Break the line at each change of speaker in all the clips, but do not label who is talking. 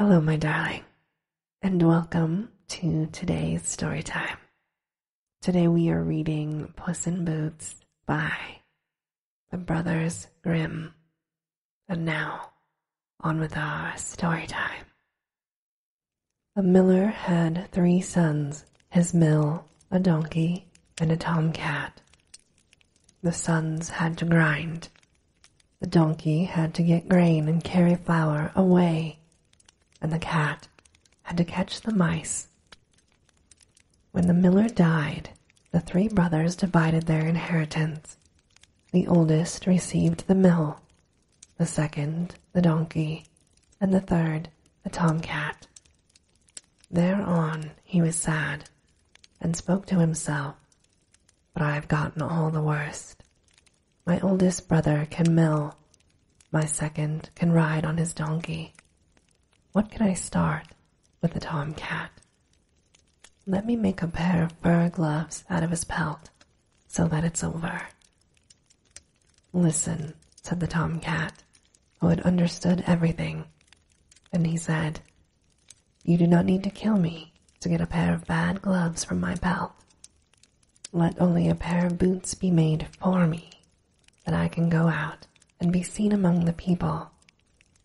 Hello, my darling, and welcome to today's story time. Today we are reading Puss in Boots by the Brothers Grimm. And now, on with our story time. A miller had three sons his mill, a donkey, and a tomcat. The sons had to grind. The donkey had to get grain and carry flour away, and the cat had to catch the mice. When the miller died, the three brothers divided their inheritance. The oldest received the mill, the second the donkey, and the third the tomcat. Thereon he was sad and spoke to himself, But I have gotten all the worst. My oldest brother can mill, my second can ride on his donkey. What can I start with the tomcat? Let me make a pair of fur gloves out of his pelt so that it's over. Listen, said the tomcat, who had understood everything, and he said, You do not need to kill me to get a pair of bad gloves from my pelt. Let only a pair of boots be made for me, that I can go out and be seen among the people.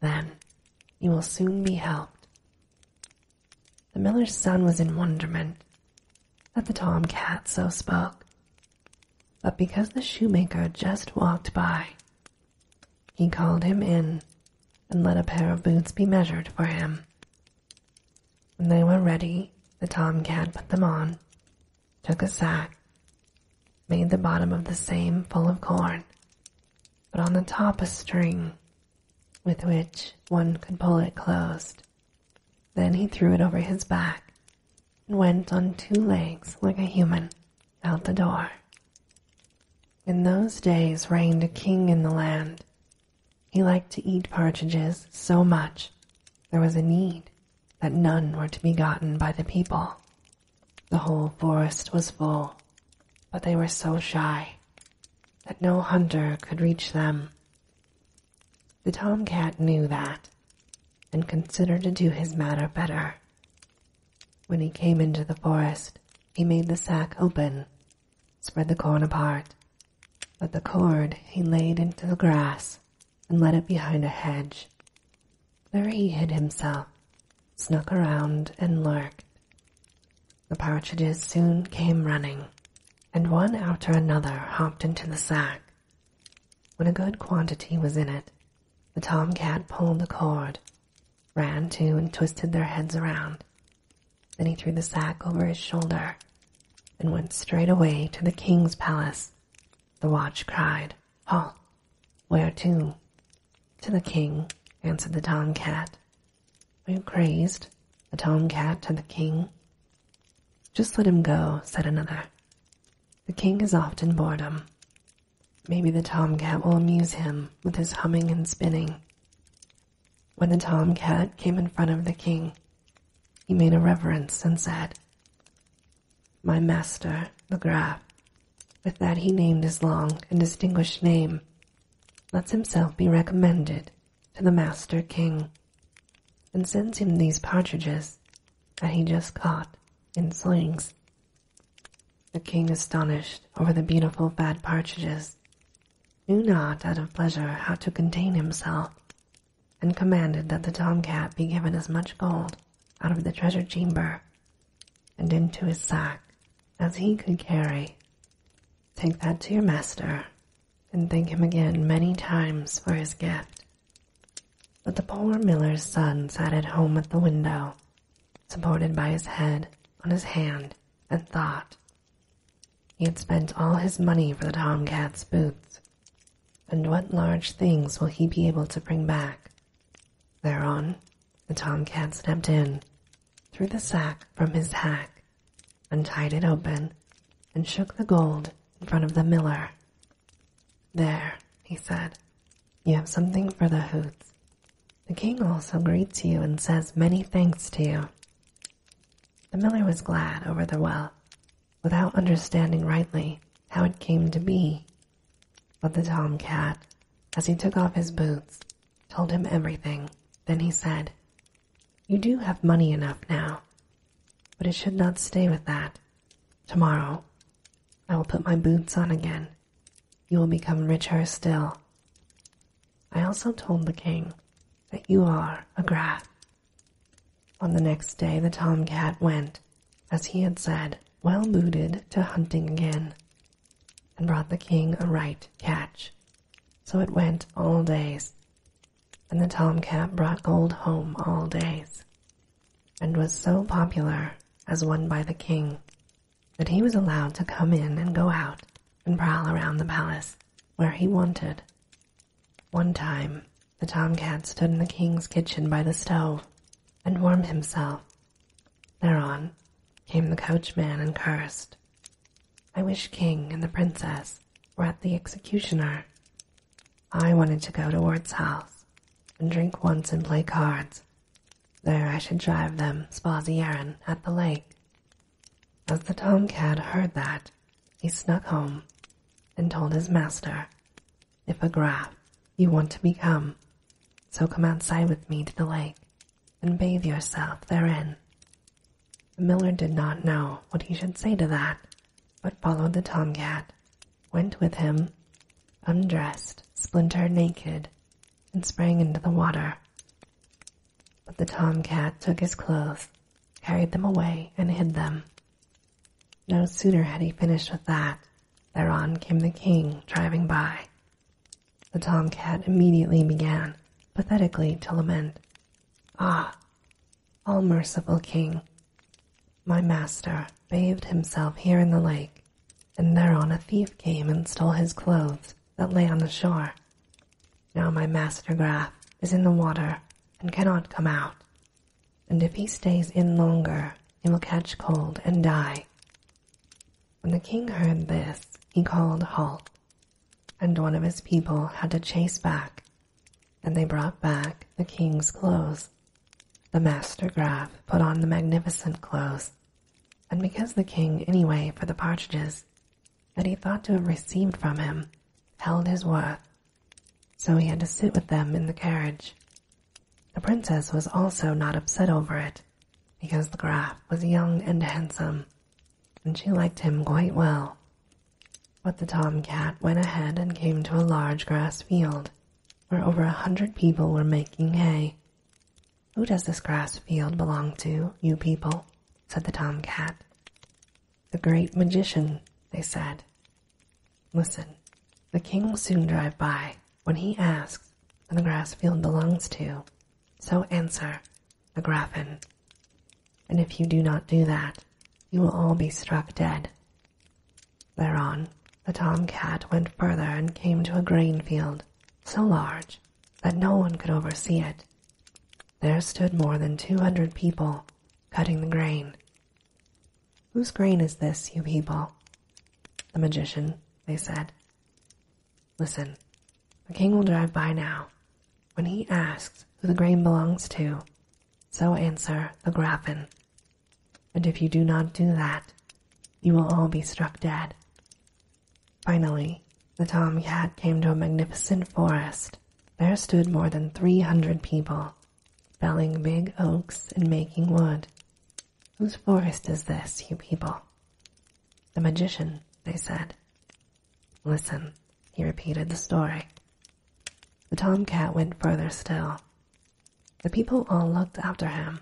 Then you will soon be helped. The miller's son was in wonderment that the tomcat so spoke, but because the shoemaker just walked by, he called him in and let a pair of boots be measured for him. When they were ready, the tomcat put them on, took a sack, made the bottom of the same full of corn, put on the top a string with which one could pull it closed. Then he threw it over his back and went on two legs like a human out the door. In those days reigned a king in the land. He liked to eat partridges so much there was a need that none were to be gotten by the people. The whole forest was full, but they were so shy that no hunter could reach them. The tomcat knew that and considered to do his matter better. When he came into the forest, he made the sack open, spread the corn apart, but the cord he laid into the grass and let it behind a hedge. There he hid himself snuck around and lurked. The partridges soon came running, and one after another hopped into the sack. When a good quantity was in it, the tomcat pulled the cord, ran to and twisted their heads around. Then he threw the sack over his shoulder and went straight away to the king's palace. The watch cried, Halt! Where to? To the king, answered the tomcat. Are you crazed? The tomcat to the king. Just let him go, said another. The king is often boredom. Maybe the tomcat will amuse him with his humming and spinning. When the tomcat came in front of the king, he made a reverence and said, My master, the Graf, with that he named his long and distinguished name, lets himself be recommended to the master king and sends him these partridges that he just caught in slings. The king, astonished over the beautiful fat partridges, knew not out of pleasure how to contain himself, and commanded that the tomcat be given as much gold out of the treasure chamber and into his sack as he could carry. Take that to your master, and thank him again many times for his gift. But the poor miller's son sat at home at the window, supported by his head on his hand, and thought. He had spent all his money for the tomcat's boots, and what large things will he be able to bring back? Thereon, the tomcat stepped in, threw the sack from his hack, untied it open, and shook the gold in front of the miller. There, he said, you have something for the hoots. The king also greets you and says many thanks to you. The miller was glad over the wealth, without understanding rightly how it came to be. But the tomcat, as he took off his boots, told him everything. Then he said, You do have money enough now, but it should not stay with that. Tomorrow, I will put my boots on again. You will become richer still. I also told the king that you are a Graf. On the next day, the tomcat went, as he had said, well booted to hunting again, and brought the king a right catch. So it went all days, and the tomcat brought gold home all days, and was so popular as one by the king that he was allowed to come in and go out and prowl around the palace where he wanted. One time, the tomcat stood in the king's kitchen by the stove and warmed himself. Thereon came the coachman and cursed. I wish king and the princess were at the executioner. I wanted to go to Ward's house and drink once and play cards. There I should drive them spazzy errand at the lake. As the tomcat heard that, he snuck home and told his master, If a Graf you want to become, so come outside with me to the lake and bathe yourself therein. The miller did not know what he should say to that, but followed the tomcat, went with him, undressed, splinter naked, and sprang into the water. But the tomcat took his clothes, carried them away, and hid them. No sooner had he finished with that, thereon came the king driving by. The tomcat immediately began, pathetically, to lament. Ah, all merciful king, my master bathed himself here in the lake, and thereon a thief came and stole his clothes that lay on the shore. Now my master Graf is in the water and cannot come out, and if he stays in longer, he will catch cold and die. When the king heard this, he called halt, and one of his people had to chase back, and they brought back the king's clothes. The master Graf put on the magnificent clothes, and because the king, anyway, for the partridges that he thought to have received from him, held his worth, so he had to sit with them in the carriage. The princess was also not upset over it, because the Graf was young and handsome, and she liked him quite well. But the tomcat went ahead and came to a large grass field where over a hundred people were making hay. Who does this grass field belong to, you people? said the tomcat. The great magician, they said. Listen, the king will soon drive by. When he asks who the grass field belongs to, so answer the Grafin. And if you do not do that, you will all be struck dead. Thereon, the tomcat went further and came to a grain field so large that no one could oversee it. There stood more than two hundred people cutting the grain. Whose grain is this, you people? The magician, they said. Listen, the king will drive by now. When he asks who the grain belongs to, so answer the Grafin and if you do not do that, you will all be struck dead. Finally, the tomcat came to a magnificent forest. There stood more than three hundred people, felling big oaks and making wood. Whose forest is this, you people? The magician, they said. Listen, he repeated the story. The tomcat went further still. The people all looked after him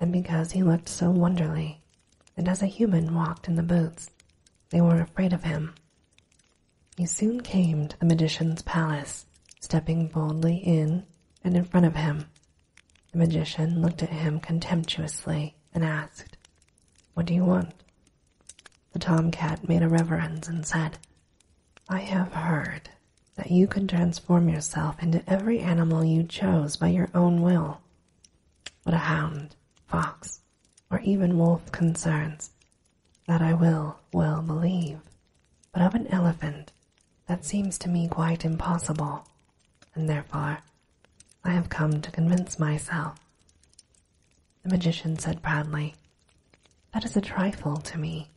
and because he looked so wonderly, and as a human walked in the boots, they were afraid of him. He soon came to the magician's palace, stepping boldly in and in front of him. The magician looked at him contemptuously and asked, What do you want? The tomcat made a reverence and said, I have heard that you could transform yourself into every animal you chose by your own will. But a hound fox, or even wolf concerns, that I will well believe, but of an elephant that seems to me quite impossible, and therefore I have come to convince myself. The magician said proudly, That is a trifle to me,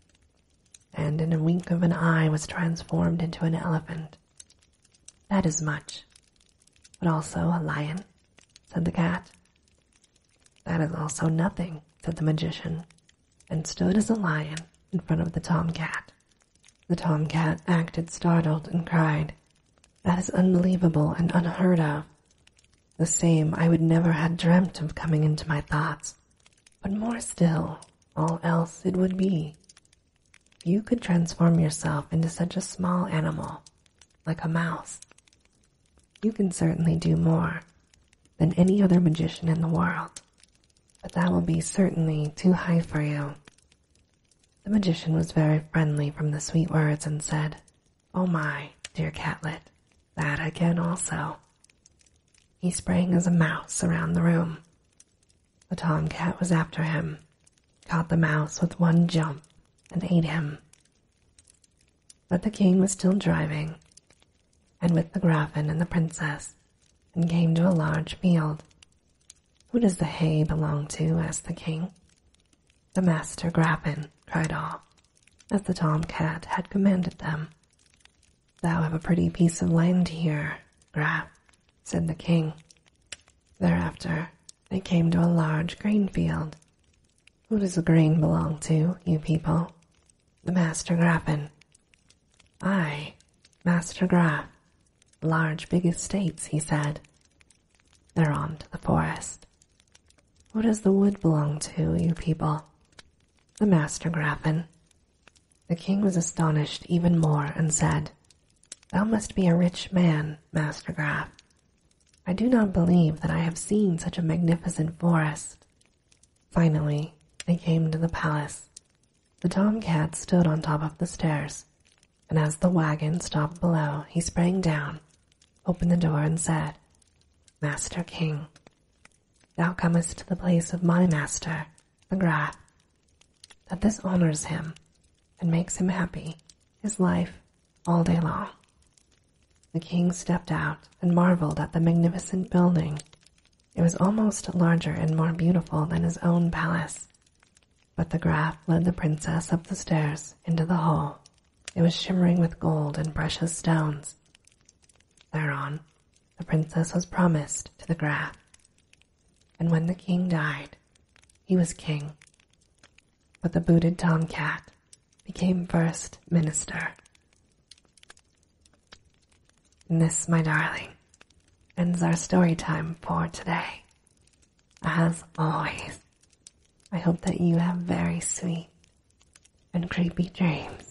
and in a wink of an eye was transformed into an elephant. That is much, but also a lion, said the cat. That is also nothing, said the magician, and stood as a lion in front of the tomcat. The tomcat acted startled and cried, That is unbelievable and unheard of. The same I would never have dreamt of coming into my thoughts, but more still, all else it would be. You could transform yourself into such a small animal, like a mouse. You can certainly do more than any other magician in the world, but that will be certainly too high for you. The magician was very friendly from the sweet words and said, Oh my, dear catlet, that again also. He sprang as a mouse around the room. The tomcat was after him, caught the mouse with one jump, and ate him. But the king was still driving, and with the Graffin and the princess, and came to a large field. Who does the hay belong to? asked the king. The master Graffin, cried all, as the tomcat had commanded them. Thou have a pretty piece of land here, Graf, said the king. Thereafter they came to a large grain field. Who does the grain belong to, you people? The Master Graffin. I, Master Graf. Large big estates, he said. They're on to the forest. What does the wood belong to, you people? The Master Graffin. The king was astonished even more and said, Thou must be a rich man, Master Graf. I do not believe that I have seen such a magnificent forest. Finally, they came to the palace. The tomcat stood on top of the stairs, and as the wagon stopped below, he sprang down, opened the door, and said, Master King, thou comest to the place of my master, the Graf. That this honors him and makes him happy, his life all day long. The king stepped out and marveled at the magnificent building. It was almost larger and more beautiful than his own palace. But the Graf led the princess up the stairs into the hall. It was shimmering with gold and precious stones. Thereon, the princess was promised to the Graf. And when the king died, he was king. But the booted tomcat became first minister. And this, my darling, ends our story time for today. As always, I hope that you have very sweet and creepy dreams.